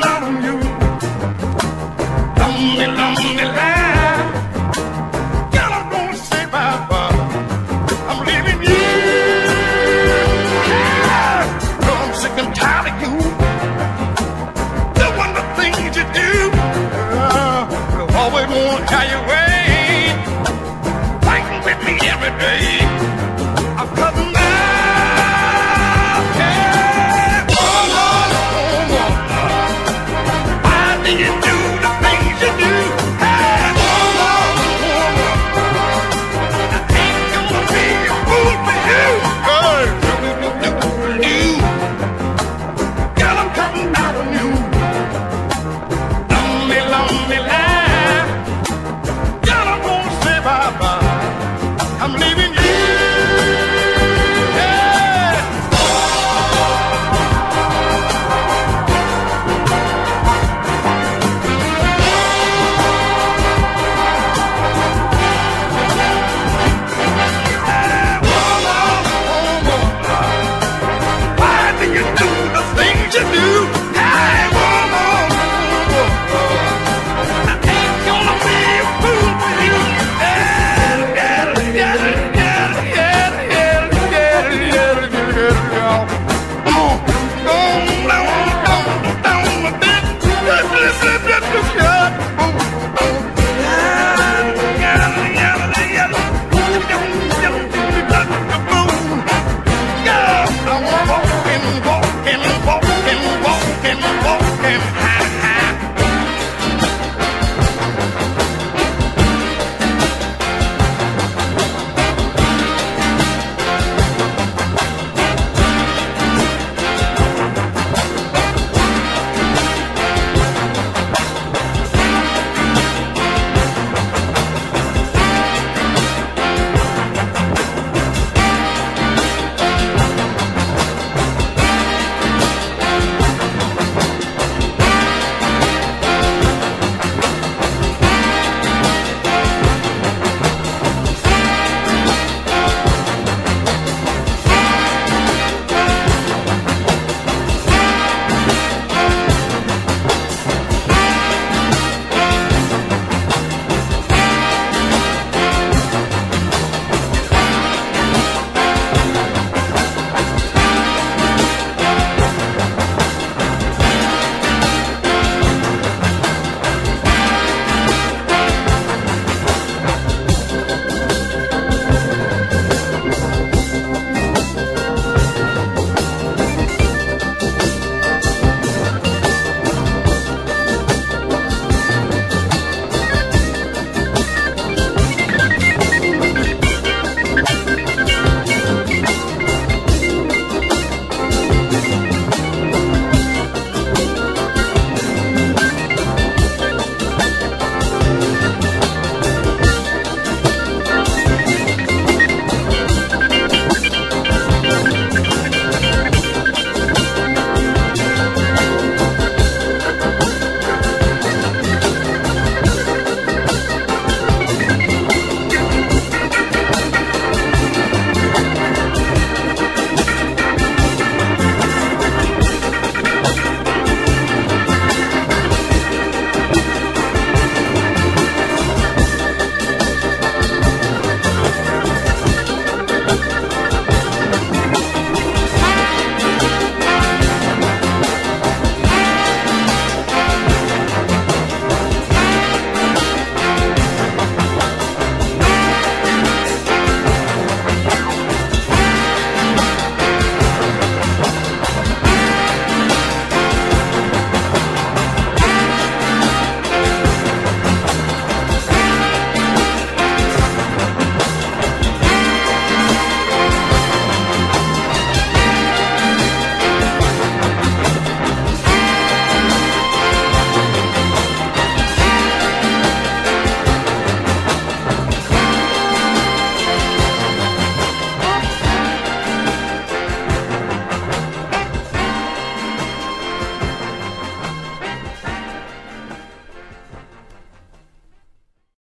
Girl, I'm cutting